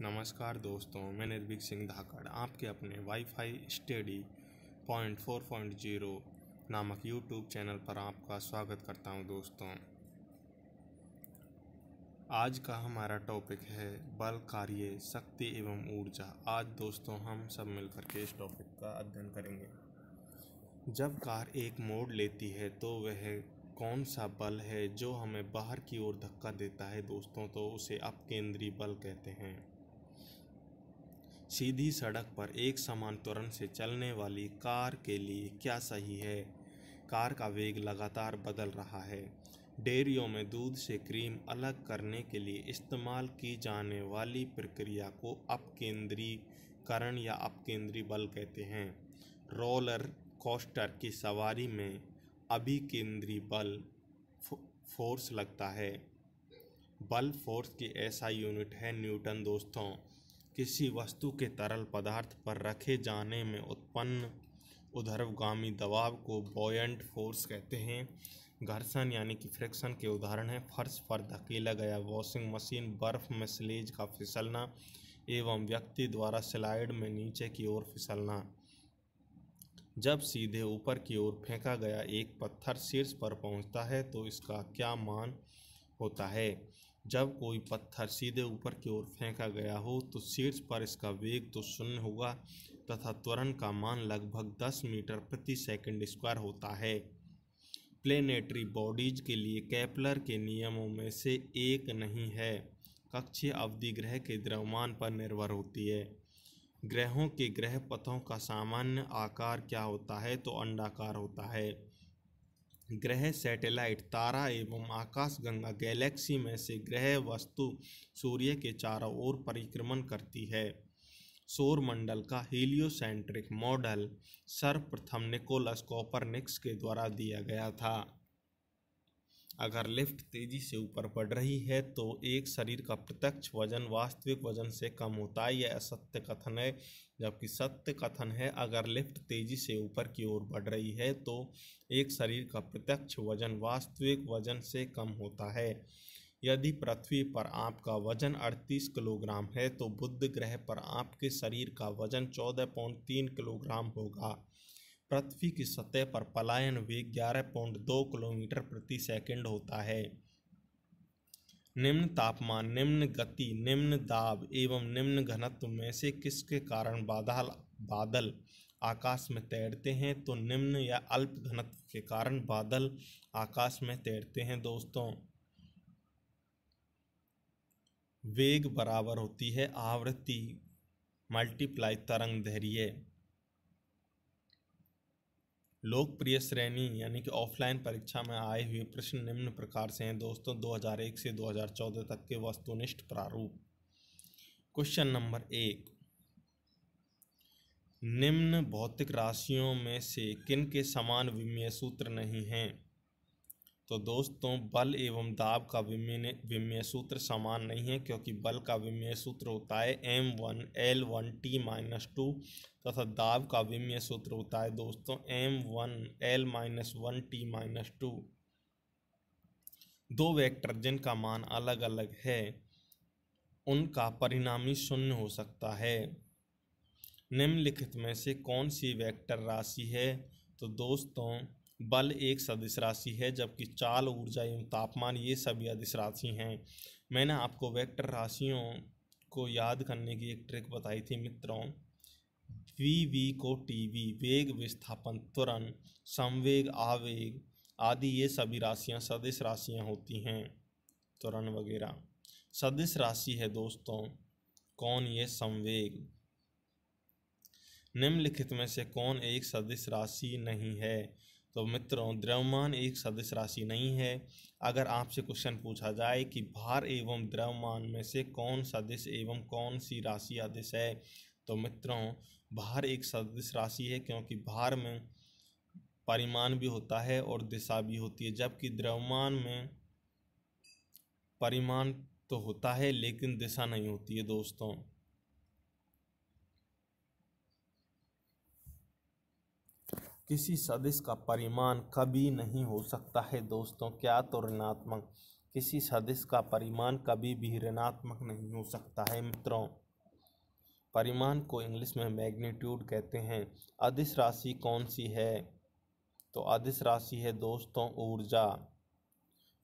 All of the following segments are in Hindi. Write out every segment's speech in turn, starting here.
नमस्कार दोस्तों, मैं निर्भीक सिंह धाकड़, आपके अपने wifi study point four point zero नामक यूट्यूब चैनल पर आपका स्वागत करता हूँ दोस्तों। आज का हमारा टॉपिक है बल, कार्य, शक्ति एवं ऊर्जा। आज दोस्तों हम सब मिलकर के इस टॉपिक का अध्ययन करेंगे। जब कार एक मोड़ लेती है तो वह कौन सा बल है जो हमें बाहर की ओर धक्का देता है दोस्तों? तो उसे अपकेंद्री बल कहते हैं। सीधी सड़क पर एक समान त्वरण से चलने वाली कार के लिए क्या सही है? कार का वेग लगातार बदल रहा है। डेयरियों में दूध से क्रीम अलग करने के लिए इस्तेमाल की जाने वाली प्रक्रिया को अपकेंद्रीकरण या अपकेंद्री बल कहते हैं। रोलर कोस्टर की सवारी में अभिकेंद्री बल फोर्स लगता है। बल फोर्स की ऐसा यूनिट है न्यूटन, दोस्तों। किसी वस्तु के तरल पदार्थ पर रखे जाने में उत्पन्न उधर्वगामी दबाव को बॉयंट फोर्स कहते हैं। घर्षण यानी कि फ्रिक्शन के उदाहरण हैं। फर्श पर धकेला गया वॉशिंग मशीन बर्फ़ में स्लेज का फिसलना एवं व्यक्ति द्वारा स्लाइड में नीचे की ओर फिसलना। जब सीधे ऊपर की ओर फेंका गया एक पत्थर शीर्ष पर पहुँचता है तो इसका क्या मान होता है? जब कोई पत्थर सीधे ऊपर की ओर फेंका गया हो तो शीर्ष पर इसका वेग तो शून्य होगा तथा त्वरण का मान लगभग 10 मीटर प्रति सेकंड स्क्वायर होता है। प्लेनेटरी बॉडीज के लिए कैपलर के नियमों में से एक नहीं है। कक्षीय अवधि ग्रह के द्रव्यमान पर निर्भर होती है। ग्रहों के ग्रह पथों का सामान्य आकार क्या होता है? तो अंडाकार होता है। ग्रह, सैटेलाइट, तारा एवं आकाशगंगा गैलेक्सी में से ग्रह वस्तु सूर्य के चारों ओर परिक्रमण करती है। सौरमंडल का हीलियोसेंट्रिक मॉडल सर्वप्रथम निकोलस कॉपरनिक्स के द्वारा दिया गया था। अगर लिफ्ट तेज़ी से ऊपर बढ़ रही है तो एक शरीर का प्रत्यक्ष वज़न वास्तविक वज़न से कम होता है, यह असत्य कथन है। जबकि सत्य कथन है, अगर लिफ्ट तेज़ी से ऊपर की ओर बढ़ रही है तो एक शरीर का प्रत्यक्ष वज़न वास्तविक वज़न से कम होता है। यदि पृथ्वी पर आपका वज़न 38 किलोग्राम है तो बुध ग्रह पर आपके शरीर का वज़न 14.3 किलोग्राम होगा। पृथ्वी की सतह पर पलायन वेग ग्यारह पॉइंट दो किलोमीटर प्रति सेकंड होता है। निम्न तापमान, निम्न गति, निम्न दाब एवं निम्न घनत्व में से किसके कारण बादल बादल आकाश में तैरते हैं? तो निम्न या अल्प घनत्व के कारण बादल आकाश में तैरते हैं दोस्तों। वेग बराबर होती है आवृत्ति मल्टीप्लाई तरंग धैर्य लोकप्रिय श्रेणी यानी कि ऑफलाइन परीक्षा में आए हुए प्रश्न निम्न प्रकार से हैं। दोस्तों 2001 से 2014 तक के वस्तुनिष्ठ प्रारूप। क्वेश्चन नंबर एक। निम्न भौतिक राशियों में से किन के समान विमय सूत्र नहीं हैं? तो दोस्तों, बल एवं दाब का विमेय सूत्र समान नहीं है क्योंकि बल का विमेय सूत्र होता है M one L one T minus two तथा दाब का विमेय सूत्र होता है दोस्तों M one L minus one T minus two दो वेक्टर जिनका मान अलग अलग है, उनका परिणामी शून्य हो सकता है। निम्नलिखित में से कौन सी वेक्टर राशि है? तो दोस्तों बल एक सदिश राशि है, जबकि चाल, ऊर्जा एवं तापमान ये सभी अदिश राशि हैं। मैंने आपको वेक्टर राशियों को याद करने की एक ट्रिक बताई थी, मित्रों। वी वी को टी वी वेग विस्थापन, त्वरण, संवेग, आवेग आदि ये सभी राशियाँ सदिश राशियाँ होती हैं, त्वरण वगैरह। सदिश राशि है दोस्तों, कौन ये संवेग? निम्नलिखित में से कौन एक सदिश राशि नहीं है? तो मित्रों, द्रव्यमान एक सदिश राशि नहीं है। अगर आपसे क्वेश्चन पूछा जाए कि भार एवं द्रव्यमान में से कौन सदिश एवं कौन सी राशि अदिश है तो मित्रों, भार एक सदिश राशि है क्योंकि भार में परिमाण भी होता है और दिशा भी होती है। जबकि द्रव्यमान में परिमाण तो होता है, लेकिन दिशा नहीं होती है, दोस्तों। किसी सदिश का परिमाण कभी नहीं हो सकता है दोस्तों, क्या तो ऋणात्मक। किसी सदिश का परिमाण कभी भी ऋणात्मक नहीं हो सकता है मित्रों। परिमाण को इंग्लिश में मैग्नीट्यूड कहते हैं। अदिश राशि कौन सी है? तो अदिश राशि है दोस्तों ऊर्जा।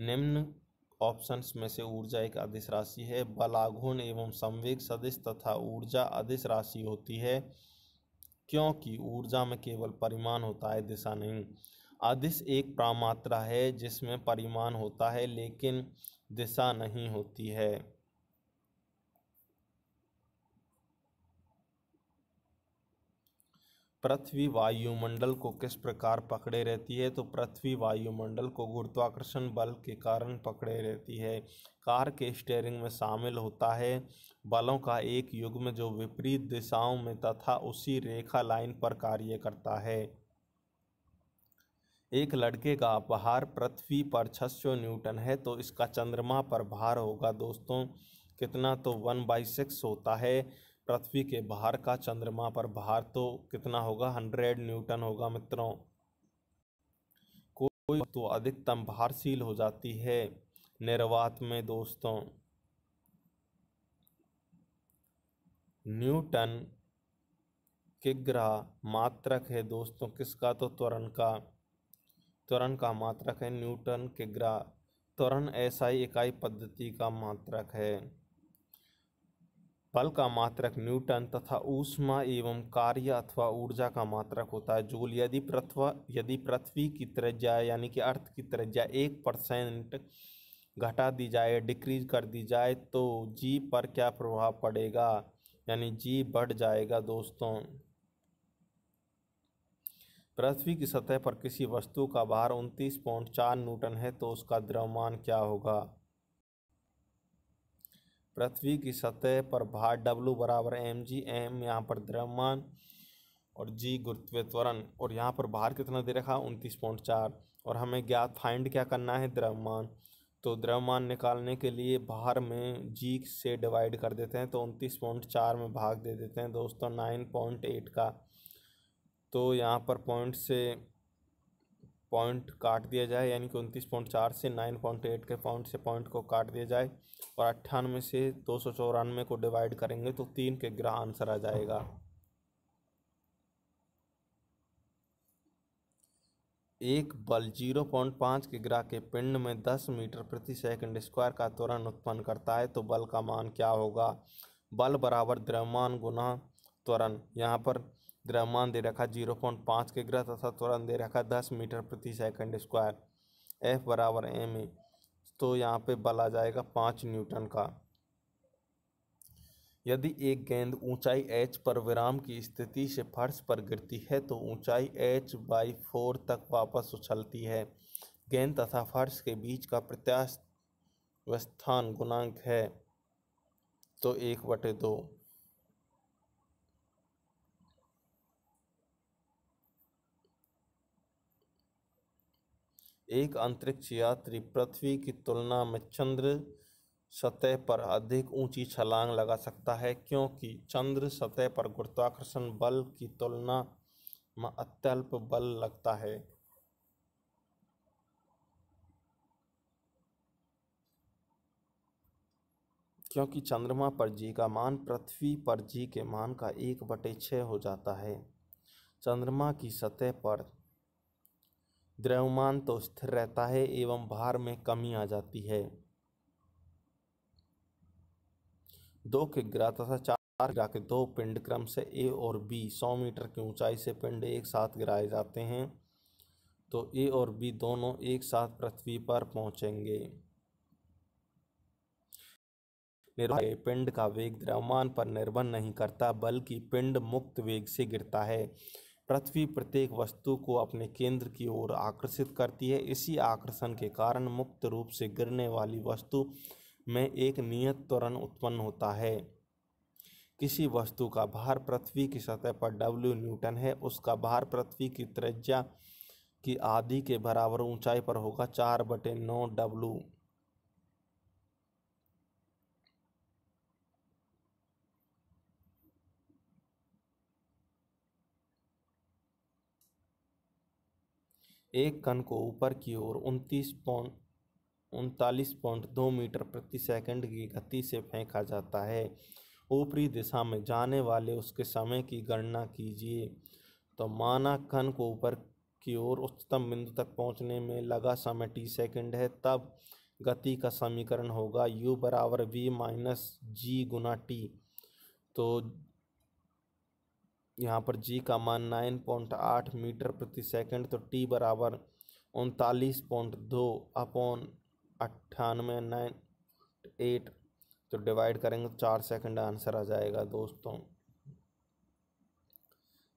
निम्न ऑप्शंस में से ऊर्जा एक अदिश राशि है। बल आघूर्ण एवं संवेग सदिश तथा ऊर्जा अदिश राशि होती है। क्योंकि ऊर्जा में केवल परिमाण होता है, दिशा नहीं। अदिश एक प्रामात्रा है जिसमें परिमाण होता है, लेकिन दिशा नहीं होती है। पृथ्वी वायुमंडल को किस प्रकार पकड़े रहती है? तो पृथ्वी वायुमंडल को गुरुत्वाकर्षण बल के कारण पकड़े रहती है। कार के स्टीयरिंग में शामिल होता है। बलों का एक युग्म जो विपरीत दिशाओं में तथा उसी रेखा लाइन पर कार्य करता है। एक लड़के का भार पृथ्वी पर छः न्यूटन है तो इसका चंद्रमा पर भार होगा। दोस्तों, कितना तो वन बाई सिक्स होता है। पृथ्वी के बाहर का चंद्रमा पर भार तो कितना होगा? हंड्रेड न्यूटन होगा मित्रों। कोई तो अधिकतम भारशील हो जाती है निर्वात में दोस्तों। न्यूटन किग्रा मात्रक है दोस्तों। किसका? तो त्वरण का। त्वरण का मात्रक है न्यूटन किग्रा त्वरण ऐसा ही इकाई पद्धति का मात्रक है। बल का मात्रक न्यूटन तथा ऊष्मा एवं कार्य अथवा ऊर्जा का मात्रक होता है जूल यदि पृथ्वी यदि पृथ्वी की त्रिज्या यानी कि अर्थ की त्रिज्या एक परसेंट घटा दी जाए, डिक्रीज कर दी जाए तो जी पर क्या प्रभाव पड़ेगा? यानी जी बढ़ जाएगा दोस्तों। पृथ्वी की सतह पर किसी वस्तु का भार उनतीस पॉइंट चार न्यूटन है तो उसका द्रव्यमान क्या होगा? पृथ्वी की सतह पर भार डब्लू बराबर एम जी एम यहाँ पर द्रव्यमान और जी गुरुत्व त्वरण और यहाँ पर भार कितना दे रखा? उनतीस पॉइंट चार। और हमें ज्ञात फाइंड क्या करना है? द्रव्यमान। तो द्रव्यमान निकालने के लिए भार में जी से डिवाइड कर देते हैं तो उनतीस पॉइंट चार में भाग दे देते हैं दोस्तों नाइन पॉइंट एट का। तो यहाँ पर पॉइंट से पॉइंट काट दिया जाए, यानी कि उनतीस पॉइंट चार से नाइन पॉइंट एट के पॉइंट से पॉइंट को काट दिया जाए और अट्ठानवे से दो सौ चौरानवे को डिवाइड करेंगे तो तीन के ग्रह आंसर आ जाएगा। एक बल ज़ीरो पॉइंट पाँच के ग्रह के पिंड में दस मीटर प्रति सेकंड स्क्वायर का त्वरण उत्पन्न करता है तो बल का मान क्या होगा? बल बराबर द्रव्यमान गुना त्वरण। यहाँ पर द्रव्यमान दे रखा ज़ीरो पॉइंट पाँच के ग्रह तथा त्वरण दे रखा दस मीटर प्रति सेकंड स्क्वायर। एफ़ बराबर एम ए तो यहाँ पे बल आ जाएगा पाँच न्यूटन का। यदि एक गेंद ऊंचाई एच पर विराम की स्थिति से फर्श पर गिरती है तो ऊंचाई एच बाई फोर तक वापस उछलती है। गेंद तथा फर्श के बीच का प्रत्यास्थान गुणांक है तो एक बटे दो। एक अंतरिक्ष यात्री पृथ्वी की तुलना में चंद्र सतह पर अधिक ऊँची छलांग लगा सकता है, क्योंकि चंद्र सतह पर गुरुत्वाकर्षण बल की तुलना में अत्यल्प बल लगता है। क्योंकि चंद्रमा पर जी का मान पृथ्वी पर जी के मान का एक बटे छः हो जाता है। चंद्रमा की सतह पर द्रव्यमान तो स्थिर रहता है एवं भार में कमी आ जाती है। दो के ग्रह तथा चार ग्रह के दो पिंड क्रम से ए और बी सौ मीटर की ऊंचाई से पिंड एक साथ गिराए जाते हैं तो ए और बी दोनों एक साथ पृथ्वी पर पहुँचेंगे। निर्भर पिंड का वेग द्रव्यमान पर निर्भर नहीं करता, बल्कि पिंड मुक्त वेग से गिरता है। पृथ्वी प्रत्येक वस्तु को अपने केंद्र की ओर आकर्षित करती है। इसी आकर्षण के कारण मुक्त रूप से गिरने वाली वस्तु में एक नियत त्वरण उत्पन्न होता है। किसी वस्तु का भार पृथ्वी की सतह पर डब्ल्यू न्यूटन है। उसका भार पृथ्वी की त्रिज्या की आधी के बराबर ऊंचाई पर होगा, चार बटे नौ डब्ल्यू एक कण को ऊपर की ओर उनतीस पॉइंट उनतालीस पॉइंट दो मीटर प्रति सेकंड की गति से फेंका जाता है। ऊपरी दिशा में जाने वाले उसके समय की गणना कीजिए। तो माना कण को ऊपर की ओर उच्चतम बिंदु तक पहुँचने में लगा समय टी सेकंड है, तब गति का समीकरण होगा u बराबर वी माइनस जी गुना टी तो यहाँ पर जी का मान नाइन पॉइंट आठ मीटर प्रति सेकंड तो टी बराबर उनतालीस पॉइंट दो अपॉन अट्ठानवे नाइन एट तो डिवाइड करेंगे तो चार सेकंड आंसर आ जाएगा दोस्तों।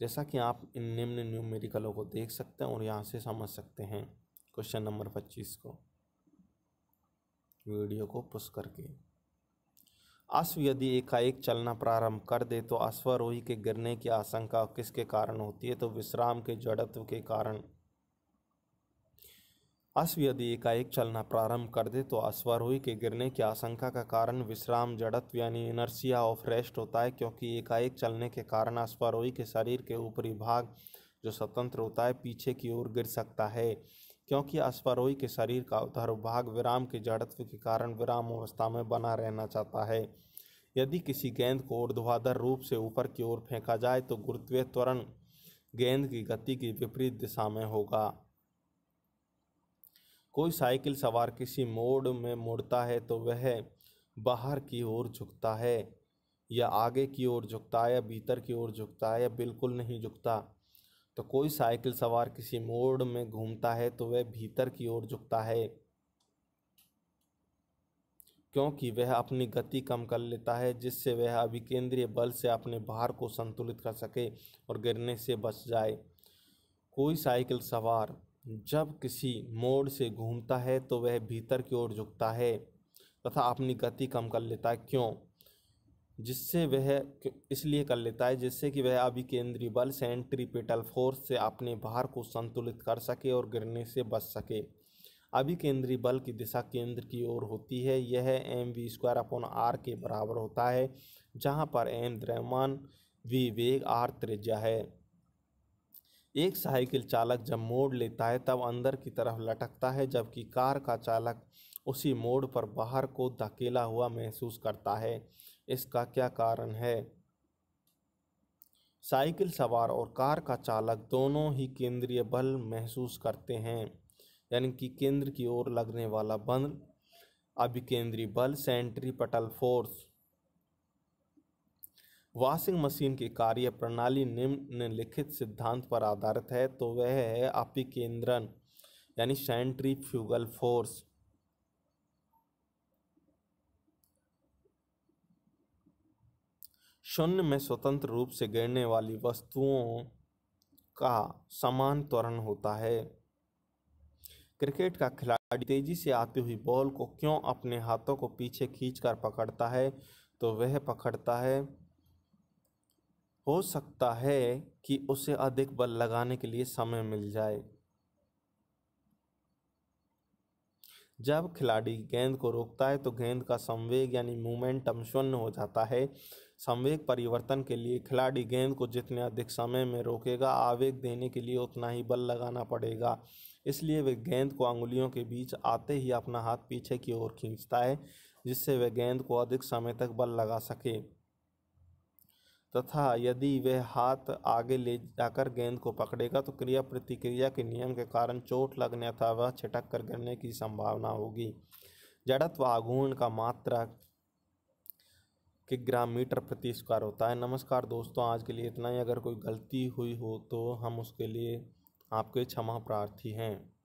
जैसा कि आप इन निम्न न्यूमेरिकलों को देख सकते हैं और यहाँ से समझ सकते हैं। क्वेश्चन नंबर पच्चीस को। वीडियो को पुश करके। अश्व यदि एकाएक चलना प्रारंभ कर दे तो अश्वरोही के गिरने की आशंका किसके कारण होती है? तो विश्राम के जड़त्व के कारण। अश्व यदि एकाएक चलना प्रारंभ कर दे तो अश्वारोही के गिरने की आशंका का कारण विश्राम, जड़त्व यानी इनर्सिया ऑफ़ रेस्ट होता है, क्योंकि एकाएक चलने के कारण अश्वारोही के शरीर के ऊपरी भाग जो स्वतंत्र होता है, पीछे की ओर गिर सकता है। क्योंकि अश्वारोही के शरीर का उधर भाग विराम के जड़त्व के कारण विराम अवस्था में बना रहना चाहता है। यदि किसी गेंद को ऊर्ध्वाधर रूप से ऊपर की ओर फेंका जाए तो गुरुत्वीय त्वरण गेंद की गति की विपरीत दिशा में होगा। कोई साइकिल सवार किसी मोड़ में मुड़ता है तो वह बाहर की ओर झुकता है या आगे की ओर झुकता है या भीतर की ओर झुकता है या बिल्कुल नहीं झुकता। तो कोई साइकिल सवार किसी मोड़ में घूमता है तो वह भीतर की ओर झुकता है, क्योंकि वह अपनी गति कम कर लेता है, जिससे वह अभिकेंद्रीय बल से अपने भार को संतुलित कर सके और गिरने से बच जाए। कोई साइकिल सवार जब किसी मोड़ से घूमता है तो वह भीतर की ओर झुकता है तथा अपनी गति कम कर लेता है। क्यों? जिससे वह इसलिए कर लेता है जिससे कि वह अभी केंद्रीय बल सेंट्रीपेटल फोर्स से अपने भार को संतुलित कर सके और गिरने से बच सके। अभी केंद्रीय बल की दिशा केंद्र की ओर होती है। यह m v square upon r के बराबर होता है, जहाँ पर एम द्रव्यमान वी वेग आर त्रिज्या है। एक साइकिल चालक जब मोड़ लेता है, तब अंदर की तरफ़ लटकता है, जबकि कार का चालक उसी मोड़ पर बाहर को धकेला हुआ महसूस करता है। इसका क्या कारण है? साइकिल सवार और कार का चालक दोनों ही केंद्रीय बल महसूस करते हैं, यानी कि केंद्र की ओर लगने वाला बल, अभिकेंद्रीय बल, सेंट्री पटल फोर्स। वॉशिंग मशीन की कार्य प्रणाली निम्नलिखित सिद्धांत पर आधारित है तो वह है अपिकेंद्रन यानी सेंट्रीफ्यूगल फोर्स। शून्य में स्वतंत्र रूप से गिरने वाली वस्तुओं का समान त्वरण होता है। क्रिकेट का खिलाड़ी तेज़ी से आती हुई बॉल को क्यों अपने हाथों को पीछे खींचकर पकड़ता है तो वह पकड़ता है। हो सकता है कि उसे अधिक बल लगाने के लिए समय मिल जाए। जब खिलाड़ी गेंद को रोकता है तो गेंद का संवेग यानी मोमेंटम शून्य हो जाता है। संवेग परिवर्तन के लिए खिलाड़ी गेंद को जितने अधिक समय में रोकेगा, आवेग देने के लिए उतना ही बल लगाना पड़ेगा। इसलिए वह गेंद को अंगुलियों के बीच आते ही अपना हाथ पीछे की ओर खींचता है, जिससे वह गेंद को अधिक समय तक बल लगा सके। तथा यदि वह हाथ आगे ले जाकर गेंद को पकड़ेगा तो क्रिया प्रतिक्रिया के नियम के कारण चोट लगने अथवा छिटक कर गिरने की संभावना होगी। जड़त्व आघूर्ण का मात्रा ग्राम मीटर प्रति स्क्वायर होता है। नमस्कार दोस्तों, आज के लिए इतना ही। अगर कोई गलती हुई हो तो हम उसके लिए आपके क्षमा प्रार्थी हैं।